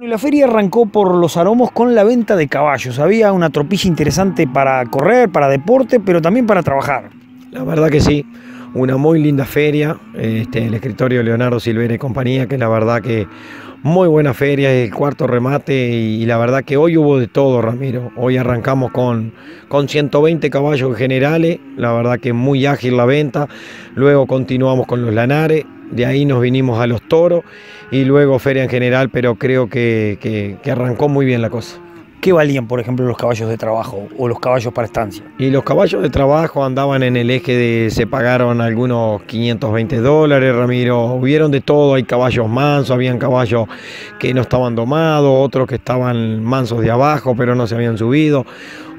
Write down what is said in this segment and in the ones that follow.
La feria arrancó por los aromos con la venta de caballos. Había una tropilla interesante para correr, para deporte, pero también para trabajar. La verdad que sí, una muy linda feria, este, el escritorio Leonardo Silvera y compañía, que la verdad que muy buena feria, el cuarto remate y, la verdad que hoy hubo de todo, Ramiro. Hoy arrancamos con, con 120 caballos generales, la verdad que muy ágil la venta, luego continuamos con los lanares, de ahí nos vinimos a los toros y luego feria en general, pero creo que, arrancó muy bien la cosa. ¿Qué valían, por ejemplo, los caballos de trabajo o los caballos para estancia? Y los caballos de trabajo andaban en el eje de, se pagaron algunos 520 dólares, Ramiro. Hubieron de todo, hay caballos mansos, habían caballos que no estaban domados, otros que estaban mansos de abajo, pero no se habían subido.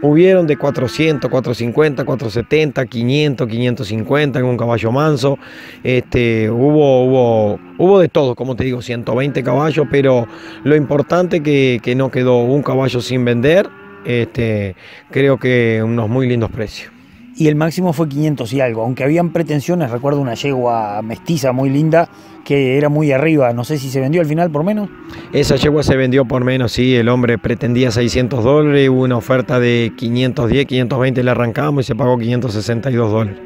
Hubieron de 400, 450, 470, 500, 550 en un caballo manso. Este, hubo, hubo, hubo de todo, como te digo, 120 caballos, pero lo importante que, que no quedó un caballo sin vender. Este, creo que unos muy lindos precios y el máximo fue 500 y algo, aunque habían pretensiones, recuerdo una yegua mestiza muy linda que era muy arriba, no sé si se vendió al final por menos. Esa yegua se vendió por menos, sí, el hombre pretendía 600 dólares, hubo una oferta de 510, 520 le arrancamos y se pagó 562 dólares.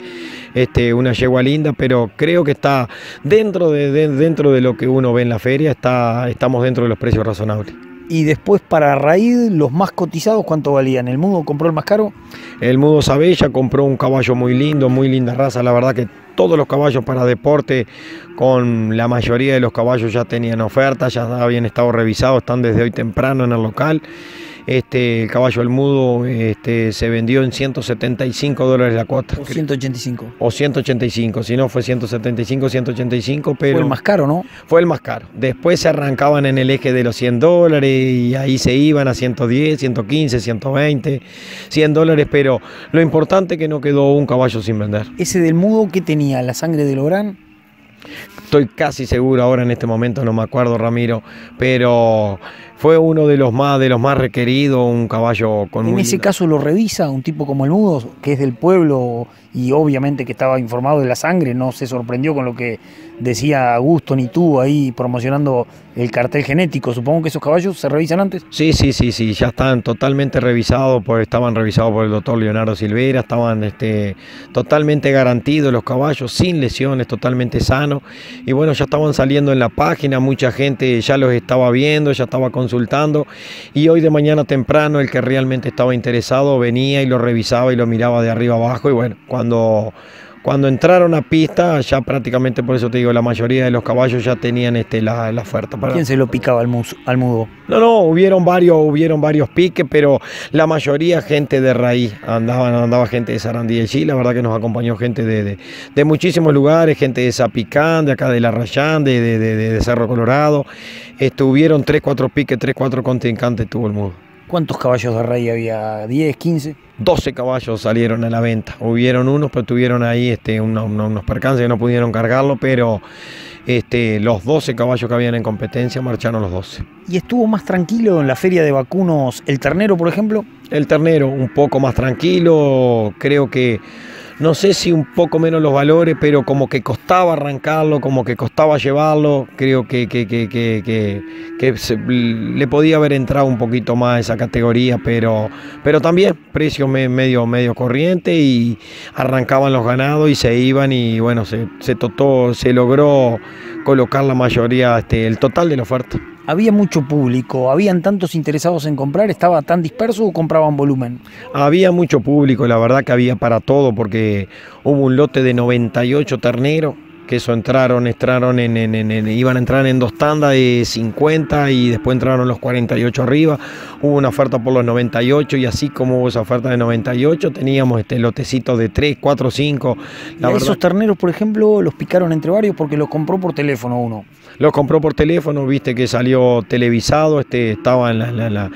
Este, una yegua linda, pero creo que está dentro de, dentro de lo que uno ve en la feria, está, estamos dentro de los precios razonables. Y después para raíz, los más cotizados, ¿cuánto valían? ¿El mudo compró el más caro? El mudo Sabella compró un caballo muy lindo, muy linda raza. La verdad que todos los caballos para deporte, con la mayoría de los caballos ya tenían oferta, ya habían estado revisados, están desde hoy temprano en el local. Este, el caballo del mudo este, se vendió en 175 dólares la cuota. O 185. O 185, si no fue 175, 185, pero... Fue el más caro, ¿no? Fue el más caro. Después se arrancaban en el eje de los 100 dólares y ahí se iban a 110, 115, 120, 100 dólares, pero lo importante es que no quedó un caballo sin vender. ¿Ese del mudo que tenía? ¿La sangre de Lográn? Estoy casi seguro ahora en este momento, no me acuerdo Ramiro, pero fue uno de los más de los más requeridos, un caballo con En ese caso lo revisa un tipo como el Mudo, que es del pueblo y obviamente que estaba informado de la sangre, no se sorprendió con lo que decía Augusto ni tú ahí promocionando el cartel genético. Supongo que esos caballos se revisan antes. Sí, sí, sí, sí, ya están totalmente revisados, por, estaban revisados por el doctor Leonardo Silvera, estaban este, totalmente garantidos los caballos, sin lesiones, totalmente sanos. Y bueno, ya estaban saliendo en la página, mucha gente ya los estaba viendo, ya estaba Y hoy de mañana temprano el que realmente estaba interesado venía y lo revisaba y lo miraba de arriba abajo. Y bueno, cuando cuando, entraron a pista, ya prácticamente, por eso te digo, la mayoría de los caballos ya tenían este, la, oferta. Para... ¿Quién se lo picaba al, al mudo? No, no, hubieron varios, hubieron varios piques, pero la mayoría gente de raíz, andaban, andaba gente de Sarandí y la verdad que nos acompañó gente de, de, muchísimos lugares, gente de Zapicán, de acá de La Rayán, de, de Cerro Colorado. Estuvieron 3, 4 piques, 3, 4 contrincantes tuvo el mudo. ¿Cuántos caballos de rey había? ¿10, 15? 12 caballos salieron a la venta. Hubieron unos, pero tuvieron ahí este, unos, percances que no pudieron cargarlo, pero este, los 12 caballos que habían en competencia marcharon los 12. ¿Y estuvo más tranquilo en la feria de vacunos el ternero, por ejemplo? El ternero, un poco más tranquilo, creo que no sé si un poco menos los valores, pero como que costaba arrancarlo, como que costaba llevarlo, creo que, que, que, que le podía haber entrado un poquito más esa categoría, pero, pero también precio medio, medio corriente y arrancaban los ganados y se iban y bueno, se, se, totó, se logró colocar la mayoría, este, el total de la oferta había mucho público, habían tantos interesados en comprar, estaba tan disperso o compraban volumen. Había mucho público, la verdad que había para todo, porque hubo un lote de 98 terneros que eso entraron, entraron en, iban a entrar en dos tandas de 50 y después entraron los 48 arriba. Hubo una oferta por los 98 y así como hubo esa oferta de 98, teníamos este lotecito de 3, 4, 5. La esos terneros, por ejemplo, los picaron entre varios porque los compró por teléfono uno. Los compró por teléfono, viste que salió televisado, este, estaba en la,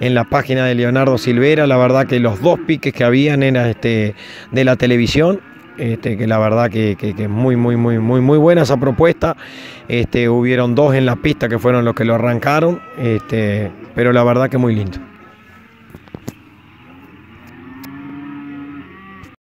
en la página de Leonardo Silvera. La verdad que los dos piques que habían eran este, de la televisión este, que la verdad que, es muy, muy, muy, muy, muy buena esa propuesta. Este, hubieron dos en la pista que fueron los que lo arrancaron, este, pero la verdad que muy lindo.